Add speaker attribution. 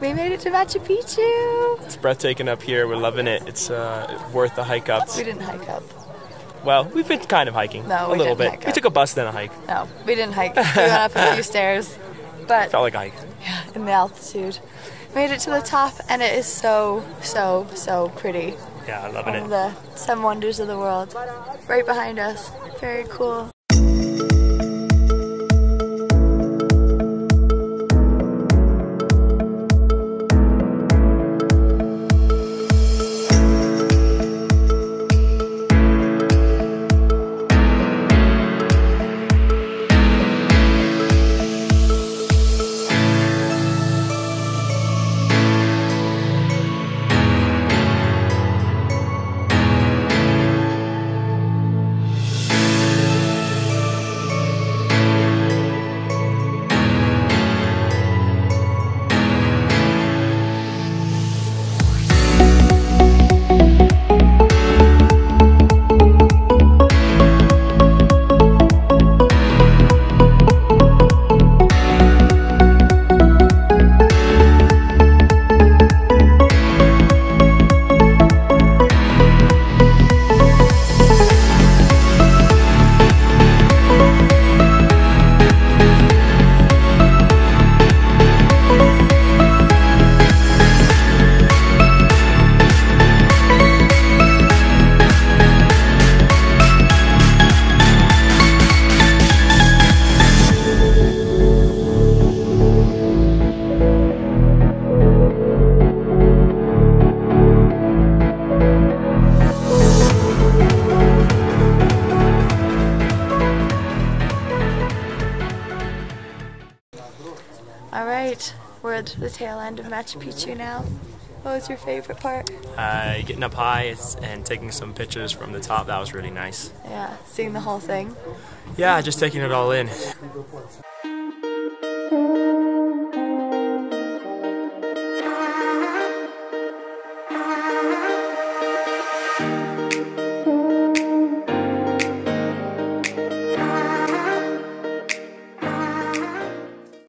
Speaker 1: We made it to Machu Picchu.
Speaker 2: It's breathtaking up here. We're loving it. It's uh, worth the hike up.
Speaker 1: We didn't hike up.
Speaker 2: Well, we've been kind of hiking.
Speaker 1: No,
Speaker 2: a little
Speaker 1: didn't
Speaker 2: bit.
Speaker 1: hike
Speaker 2: We took a bus then a hike.
Speaker 1: No, we didn't hike. We went up a few stairs, but
Speaker 2: Felt like a hike.
Speaker 1: Yeah, in the altitude, made it to the top, and it is so, so, so pretty.
Speaker 2: Yeah, I'm loving
Speaker 1: One of
Speaker 2: it.
Speaker 1: the seven wonders of the world, right behind us. Very cool. Right, we're at the tail end of Machu Picchu now. What was your favorite part?
Speaker 2: Uh, getting up high and taking some pictures from the top. That was really nice.
Speaker 1: Yeah, seeing the whole thing.
Speaker 2: Yeah, just taking it all in.